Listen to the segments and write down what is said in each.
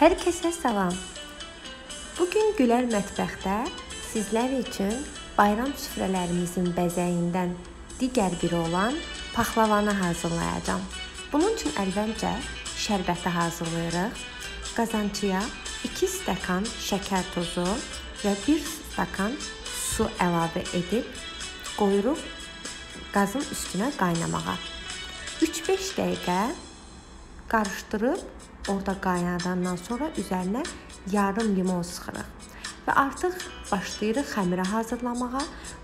Hər kəsə salam. Bu gün Gülər mətbəxdə sizlər üçün bayram süfrələrimizin bəzəyindən digər biri olan paxlavanı hazırlayacağam. Bunun üçün əvvəlcə şərbəti hazırlayırıq. Qazançıya 2 stəkan şəkər tozu və 1 stəkan su əlavə edib qoyuruq qazın üstünə qaynamağa. 3-5 dəqiqə qarışdırıb orada qaynadandan sonra üzərinə yarım limon sıxırıq və artıq başlayırıq xəmirə hazırlamağa.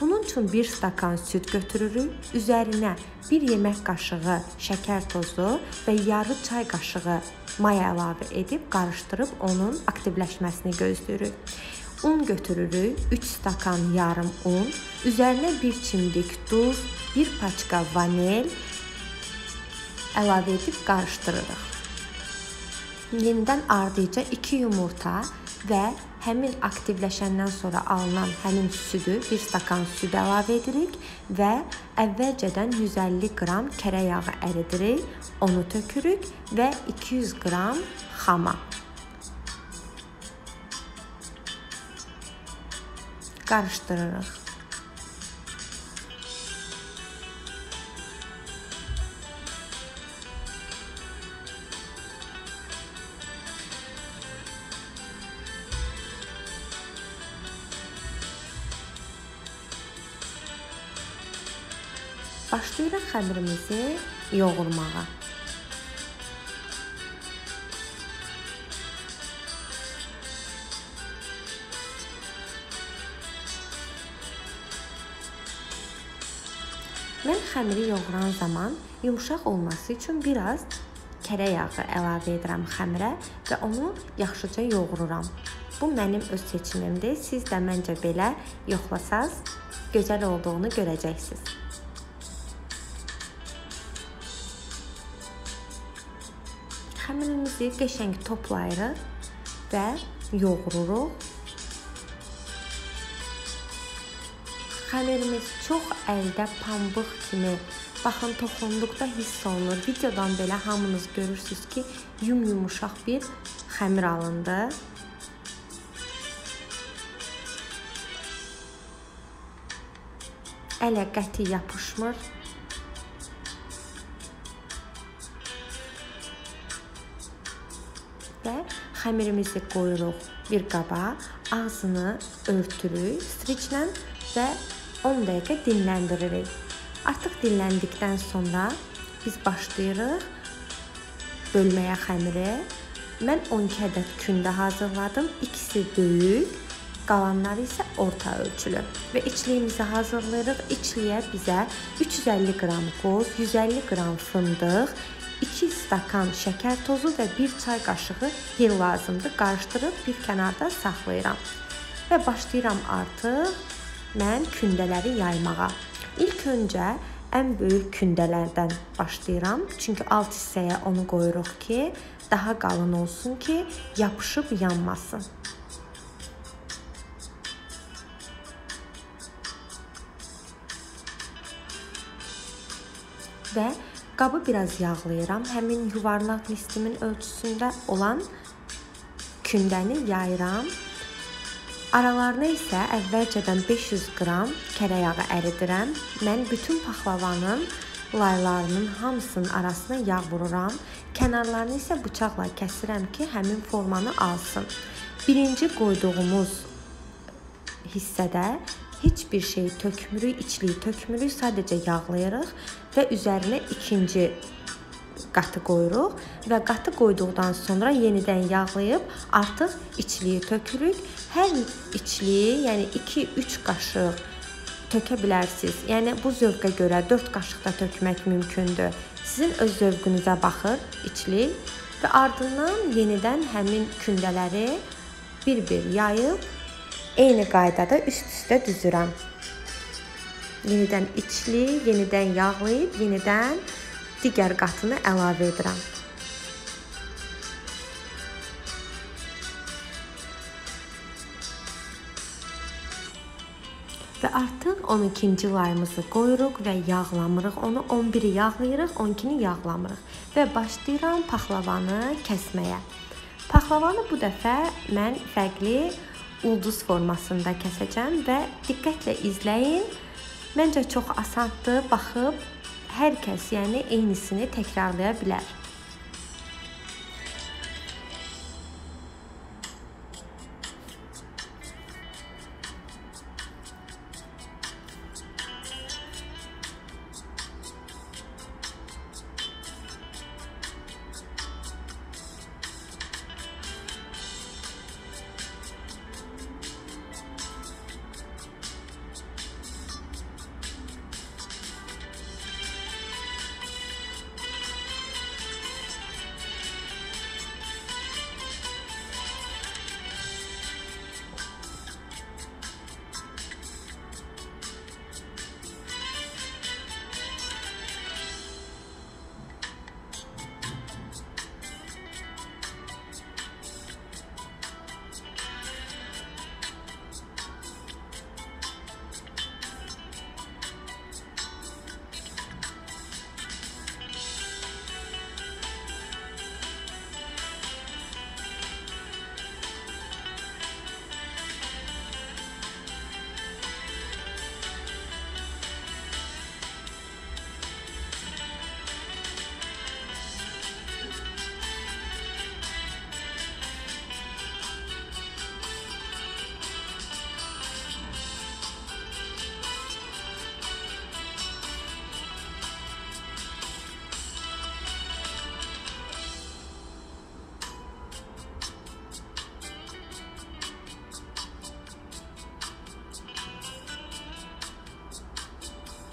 Bunun üçün 1 stakan süd götürürük. Üzərinə 1 yemək qaşığı şəkər tozu və yarı çay qaşığı may əlavə edib qarışdırıb onun aktivləşməsini gözləyirik. Un götürürük, 3 stakan yarım un, üzərinə 1 çimdik duz, 1 paçka vanil əlavə edib qarışdırırıq. Yenidən ardıca 2 yumurta və həmin aktivləşəndən sonra alınan həmin südü 1 stakan süd əlavə edirik və əvvəlcədən 150 qram kərə yağı əridirik, onu tökürük və 200 qram xama. Qarışdırırıq. Başlayırıq xəmirimizi yoğurmağa. Mən xəmiri yoğuran zaman yumşaq olması üçün biraz kərə yağı əlavə edirəm xəmirə və onu yaxşıca yoğururam. Bu mənim öz seçimimdir. Siz də məncə belə yoxlasaz gözəl olduğunu görəcəksiniz. Xəmirimizi qəşəng toplayırıq və yoğururuq. Xəmirimiz çox əldə pambıq kimi baxın toxunduqda hiss olunur. Videodan belə hamınız görürsüz ki, yum-yumuşaq bir xəmir alındı. Ələ qəti yapışmır. Xəmirimizi qoyuruq bir qaba, ağzını örtürük striclə və 10 dəqiqə dinləndiririk. Artıq dinləndikdən sonra biz başlayırıq bölməyə xəmiri. Mən 12 ədəd kündə hazırladım. İkisi böyük, qalanları isə orta ölçülü. Və içliyimizi hazırlayırıq. İçliyə bizə 350 qram qoz, 150 qram fındıq, 2 stakan şəkər tozu və 1 çay qaşığı hil lazımdır. Qarışdırıb bir kənarda saxlayıram. Və başlayıram artıq mən kündələri yaymağa. İlk öncə ən böyük kündələrdən başlayıram. Çünki alt hissəyə onu qoyuruq ki, daha qalın olsun ki, yapışıb yanmasın. Və Qabı biraz yağlayıram. Həmin yuvarlaq listimin ölçüsündə olan kündəni yayıram. Aralarına isə əvvəlcədən 500 qram kərə yağı əridirəm. Mən bütün paxlavanın laylarının hamısının arasına yağ vururam. Kənarlarını isə bıçaqla kəsirəm ki, həmin formanı alsın. Birinci qoyduğumuz hissədə heç bir şey tökmürük, içliyi tökmürük, sadəcə yağlayırıq və üzərinə ikinci qatı qoyuruq və qatı qoyduqdan sonra yenidən yağlayıb artıq içliyi tökürük. Hər içliyi, yəni 2-3 qaşıq tökə bilərsiniz. Yəni bu zövqə görə 4 qaşıq da tökmək mümkündür. Sizin öz zövqünüzə baxır içlik və ardından yenidən həmin kündələri bir-bir yayıb eyni qaydada üst-üstə düzürəm. Yenidən içli, yenidən yağlayıb, yenidən digər qatını əlavə edirəm. Və artıq 12-ci layımızı qoyuruq və yağlamırıq. Onu 11-i yağlayırıq, 12-ni yağlamırıq və başlayıram paxlavanı kəsməyə. Paxlavanı bu dəfə mən fərqli ulduz formasında kəsəcəm və diqqətlə izləyin. Məncə çox asandır. Baxıb hər kəs, yəni eynisini təkrarlaya bilər.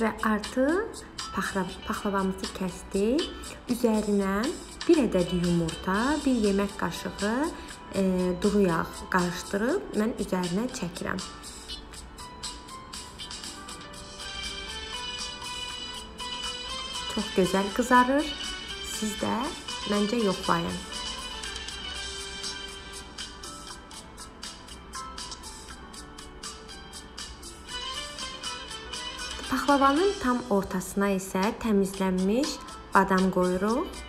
Və artıq paxlavamızı kəsdik. Üzərinə 1 ədəd yumurta, 1 yemək qaşığı e, duru yağ qarışdırıb mən üzərinə çəkirəm. Çox gözəl qızarır. Siz də məncə yoxlayın. Paxlavanın tam ortasına isə təmizlənmiş badam qoyuruq.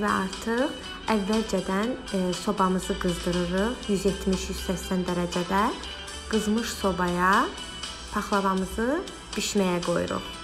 və artıq əvvəlcədən e, sobamızı qızdırırıq 170-180 dərəcədə. Qızmış sobaya paxlavamızı bişməyə qoyuruq.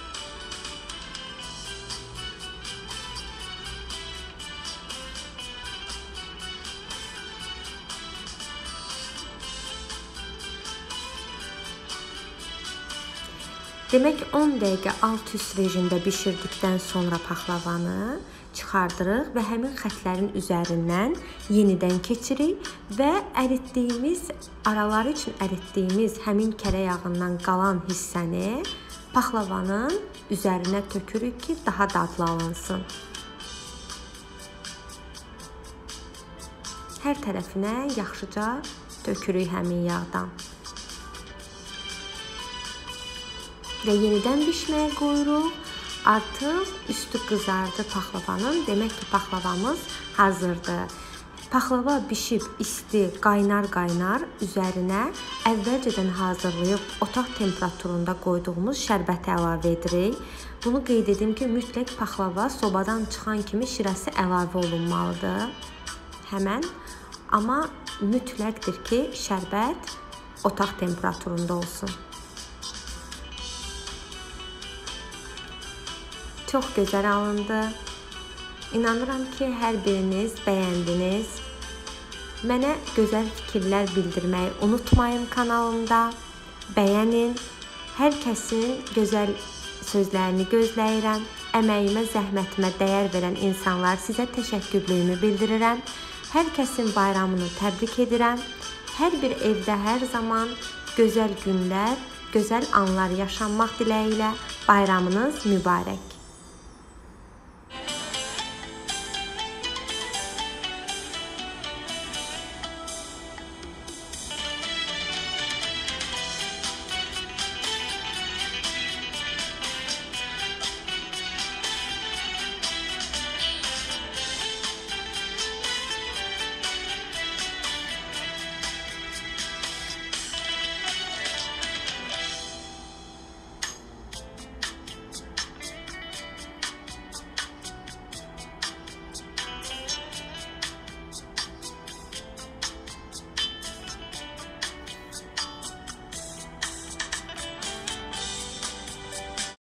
Demək 10 dəqiqə alt üst rejimdə bişirdikdən sonra paxlavanı çıxardırıq və həmin xətlərin üzərindən yenidən keçirik və əritdiyimiz araları üçün əritdiyimiz həmin kərə yağından qalan hissəni paxlavanın üzərinə tökürük ki, daha dadlı alınsın. Hər tərəfinə yaxşıca tökürük həmin yağdan. Və yenidən bişməyə qoyuruq. Artıq üstü qızardı paxlavanın. Demək ki, paxlavamız hazırdır. Paxlava bişib isti, qaynar-qaynar üzərinə əvvəlcədən hazırlayıb otaq temperaturunda qoyduğumuz şərbəti əlavə edirik. Bunu qeyd edim ki, mütləq paxlava sobadan çıxan kimi şirəsi əlavə olunmalıdır. Həmən amma mütləqdir ki, şərbət otaq temperaturunda olsun. Çox gözəl alındı. İnanıram ki, hər biriniz bəyəndiniz. Mənə gözəl fikirlər bildirməyi unutmayın kanalımda. Bəyənin. Hər kəsin gözəl sözlərini gözləyirəm. Əməyimə, zəhmətimə dəyər verən insanlar sizə təşəkkürlüyümü bildirirəm. Hər kəsin bayramını təbrik edirəm. Hər bir evdə hər zaman gözəl günlər, gözəl anlar yaşanmaq diləyi ilə bayramınız mübarək.